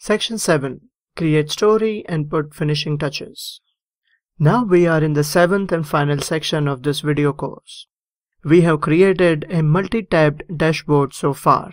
Section 7. Create story and put finishing touches. Now we are in the seventh and final section of this video course. We have created a multi-tabbed dashboard so far.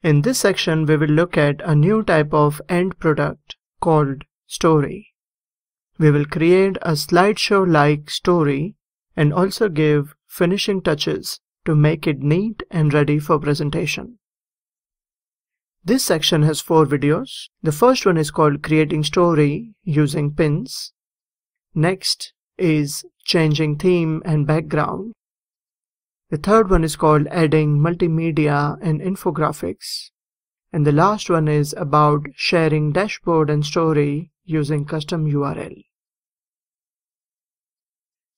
In this section we will look at a new type of end product called story. We will create a slideshow-like story and also give finishing touches to make it neat and ready for presentation. This section has four videos. The first one is called creating story using pins. Next is changing theme and background. The third one is called adding multimedia and infographics. And the last one is about sharing dashboard and story using custom URL.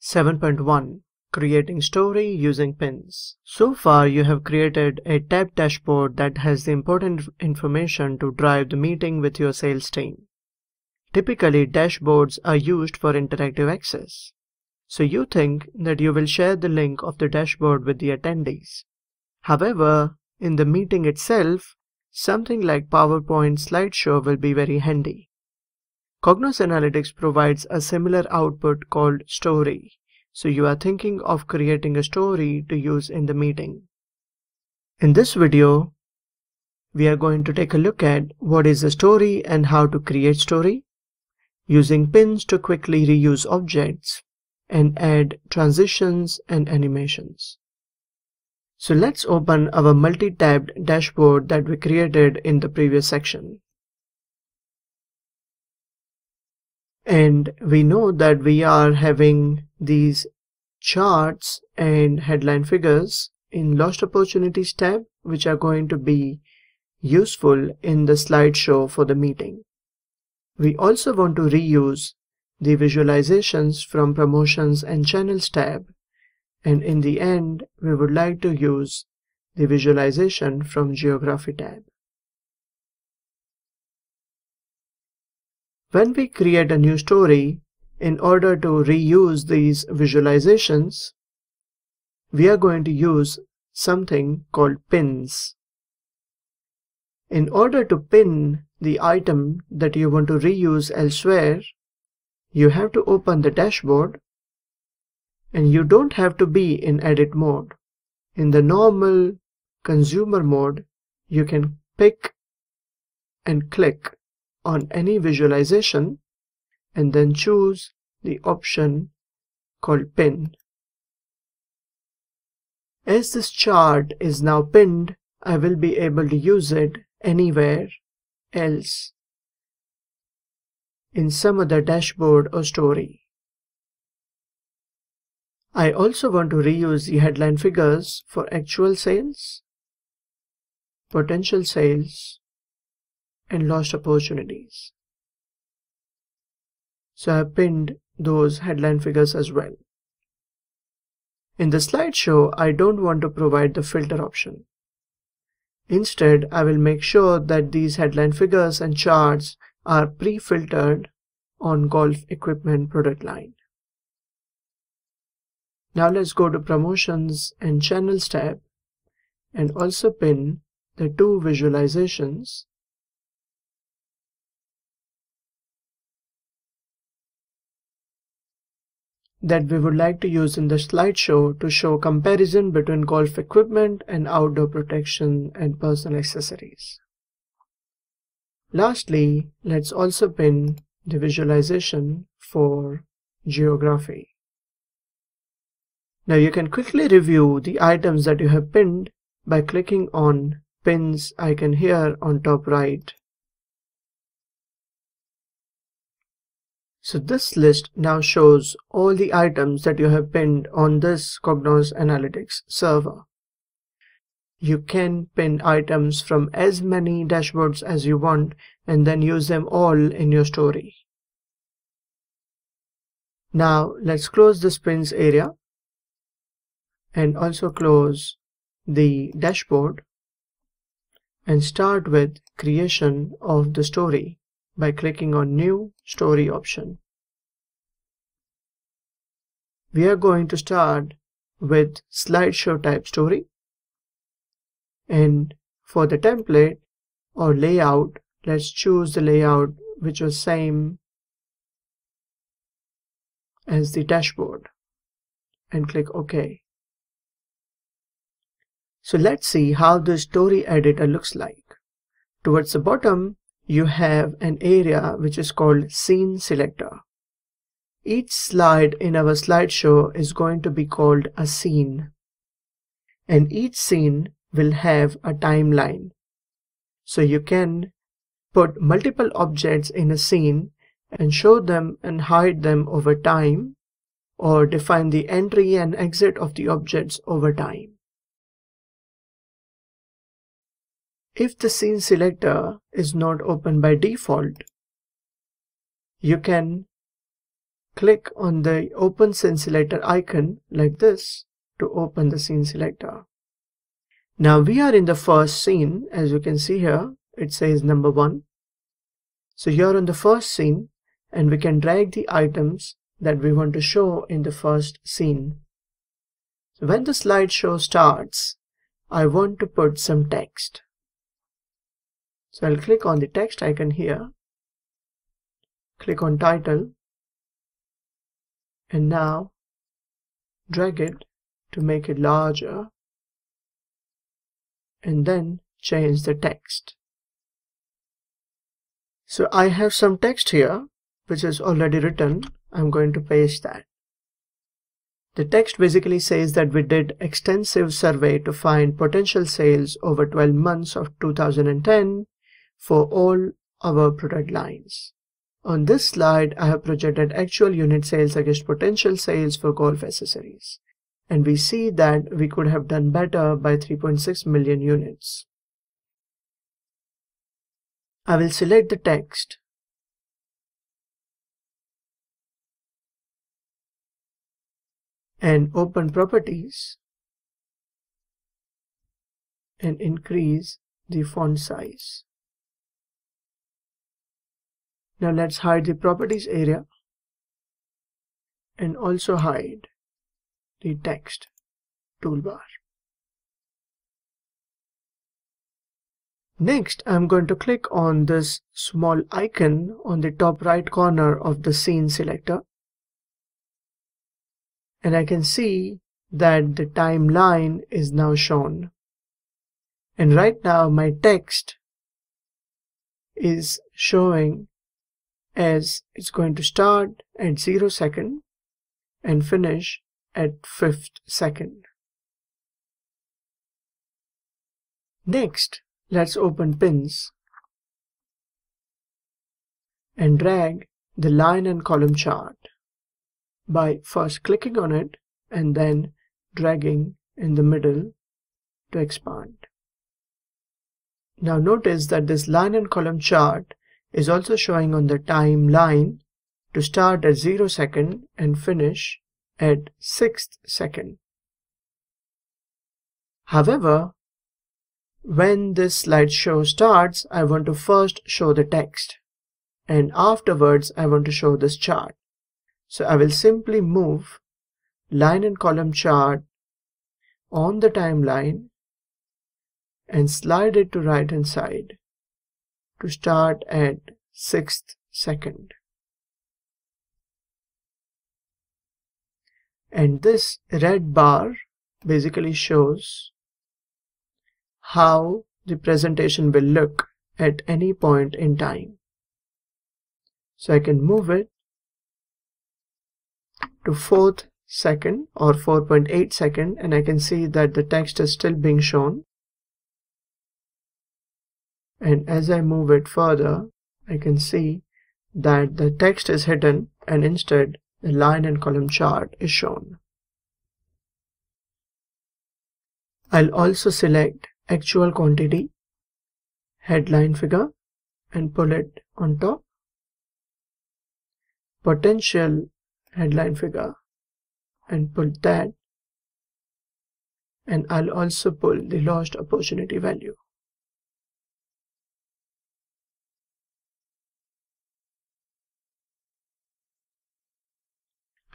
7.1 creating story using pins. So far you have created a tab dashboard that has the important information to drive the meeting with your sales team. Typically dashboards are used for interactive access. So you think that you will share the link of the dashboard with the attendees. However, in the meeting itself, something like PowerPoint slideshow will be very handy. Cognos Analytics provides a similar output called story so you are thinking of creating a story to use in the meeting. In this video, we are going to take a look at what is a story and how to create story, using pins to quickly reuse objects and add transitions and animations. So let's open our multi-tabbed dashboard that we created in the previous section. And we know that we are having these charts and headline figures in lost opportunities tab which are going to be useful in the slideshow for the meeting. We also want to reuse the visualizations from promotions and channels tab and in the end we would like to use the visualization from geography tab. When we create a new story, in order to reuse these visualizations, we are going to use something called pins. In order to pin the item that you want to reuse elsewhere, you have to open the dashboard and you don't have to be in edit mode. In the normal consumer mode, you can pick and click on any visualization and then choose the option called pin. As this chart is now pinned, I will be able to use it anywhere else in some other dashboard or story. I also want to reuse the headline figures for actual sales, potential sales, and lost opportunities. So I have pinned those headline figures as well. In the slideshow, I don't want to provide the filter option. Instead, I will make sure that these headline figures and charts are pre-filtered on golf equipment product line. Now let's go to promotions and channels tab and also pin the two visualizations that we would like to use in the slideshow to show comparison between golf equipment and outdoor protection and personal accessories. Lastly, let's also pin the visualization for geography. Now you can quickly review the items that you have pinned by clicking on pins icon here on top right So this list now shows all the items that you have pinned on this Cognos Analytics server. You can pin items from as many dashboards as you want and then use them all in your story. Now let's close this pins area and also close the dashboard and start with creation of the story by clicking on New Story option. We are going to start with slideshow type story and for the template or layout let's choose the layout which was same as the dashboard and click OK. So let's see how the story editor looks like. Towards the bottom, you have an area which is called scene selector. Each slide in our slideshow is going to be called a scene. And each scene will have a timeline. So you can put multiple objects in a scene and show them and hide them over time or define the entry and exit of the objects over time. If the scene selector is not open by default, you can click on the open scene selector icon like this to open the scene selector. Now we are in the first scene as you can see here it says number one. So you're on the first scene and we can drag the items that we want to show in the first scene. When the slideshow starts, I want to put some text. So I'll click on the text icon here, click on title, and now drag it to make it larger, and then change the text. So I have some text here which is already written. I'm going to paste that. The text basically says that we did extensive survey to find potential sales over 12 months of 2010 for all our product lines. On this slide, I have projected actual unit sales against potential sales for golf accessories. And we see that we could have done better by 3.6 million units. I will select the text and open properties and increase the font size. Now let's hide the properties area and also hide the text toolbar. Next, I'm going to click on this small icon on the top right corner of the scene selector. And I can see that the timeline is now shown. And right now my text is showing as it's going to start at 0 second and finish at 5th second. Next, Let's open pins and drag the line and column chart by first clicking on it and then dragging in the middle to expand. Now notice that this line and column chart is also showing on the timeline to start at 0 second and finish at 6th second. However, when this slideshow starts, I want to first show the text and afterwards I want to show this chart. So I will simply move line and column chart on the timeline and slide it to right hand side to start at 6th second. And this red bar basically shows how the presentation will look at any point in time. So I can move it to 4th second or 4.8 second and I can see that the text is still being shown. And as I move it further, I can see that the text is hidden and instead the line and column chart is shown. I'll also select actual quantity headline figure and pull it on top. Potential headline figure and pull that. And I'll also pull the lost opportunity value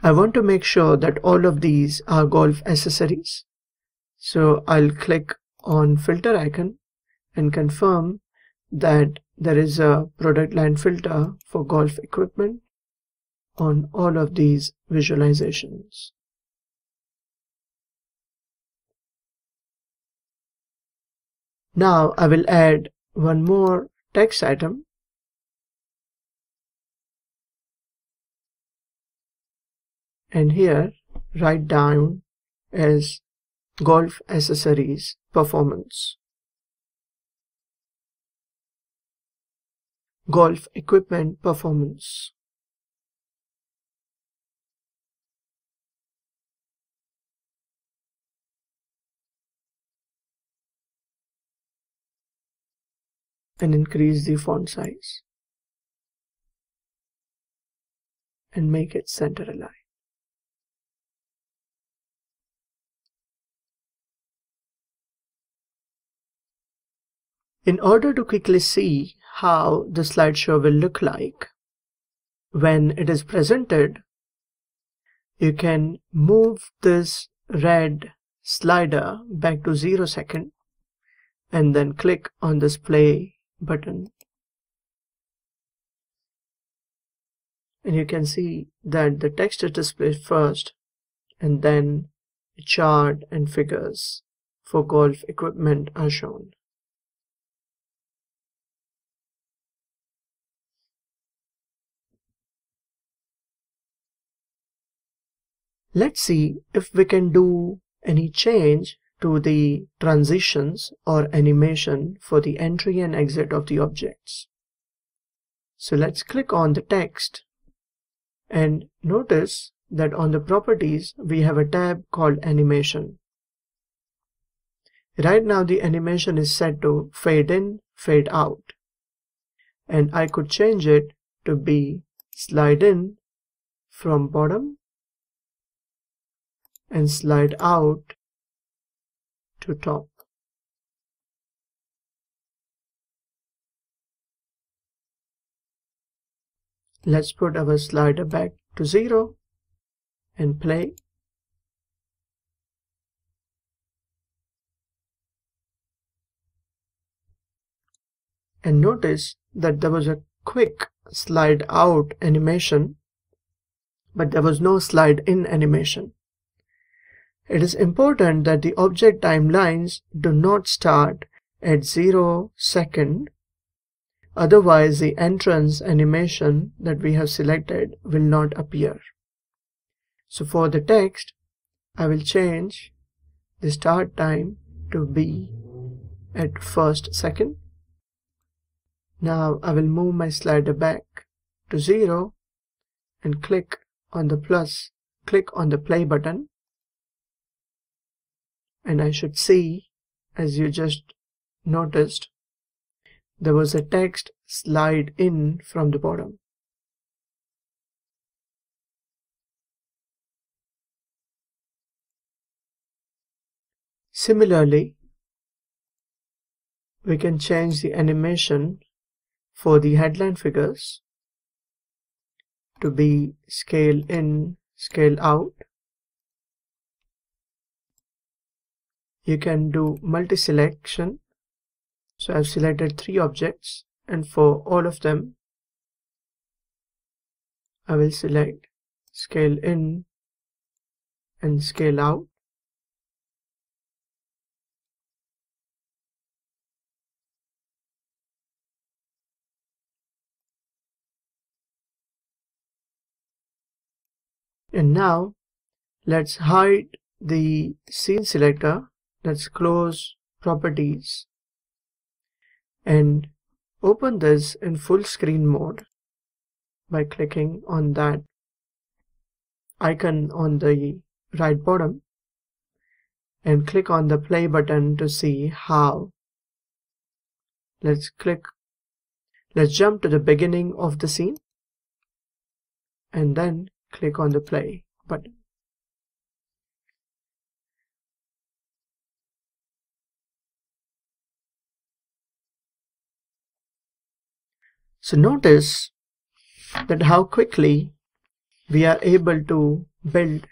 I want to make sure that all of these are golf accessories so I'll click on filter icon and confirm that there is a product line filter for golf equipment on all of these visualizations. Now I will add one more text item and here write down as golf accessories performance. Golf equipment performance. And increase the font size. And make it center aligned. In order to quickly see how the slideshow will look like when it is presented, you can move this red slider back to zero second and then click on this play button and you can see that the text is displayed first and then a chart and figures for golf equipment are shown. Let's see if we can do any change to the transitions or animation for the entry and exit of the objects. So let's click on the text and notice that on the properties we have a tab called animation. Right now the animation is set to fade in, fade out and I could change it to be slide in from bottom and slide out to top. Let's put our slider back to zero and play. And notice that there was a quick slide out animation, but there was no slide in animation. It is important that the object timelines do not start at 0 second otherwise the entrance animation that we have selected will not appear. So for the text I will change the start time to be at first second. Now I will move my slider back to 0 and click on the plus click on the play button and I should see as you just noticed there was a text slide in from the bottom. Similarly, we can change the animation for the headline figures to be scale in, scale out you can do multi-selection. So I've selected three objects and for all of them I will select scale in and scale out. And now let's hide the scene selector let's close properties and open this in full screen mode by clicking on that icon on the right bottom and click on the play button to see how. Let's click let's jump to the beginning of the scene and then click on the play button So notice that how quickly we are able to build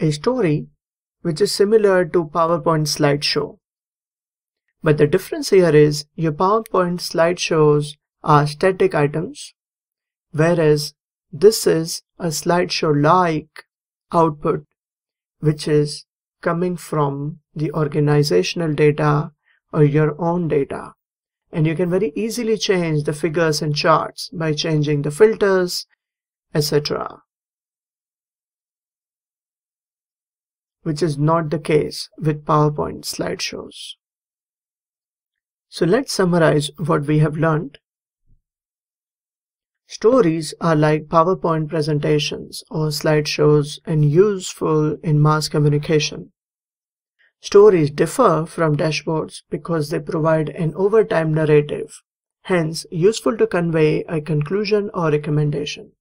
a story which is similar to PowerPoint slideshow. But the difference here is your PowerPoint slideshows are static items, whereas this is a slideshow-like output, which is coming from the organizational data or your own data. And you can very easily change the figures and charts by changing the filters, etc. Which is not the case with PowerPoint slideshows. So let's summarize what we have learned. Stories are like PowerPoint presentations or slideshows and useful in mass communication. Stories differ from dashboards because they provide an over-time narrative, hence useful to convey a conclusion or recommendation.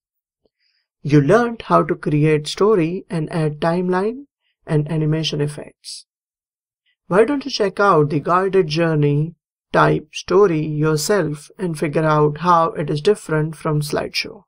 You learned how to create story and add timeline and animation effects. Why don't you check out the guided journey type story yourself and figure out how it is different from slideshow.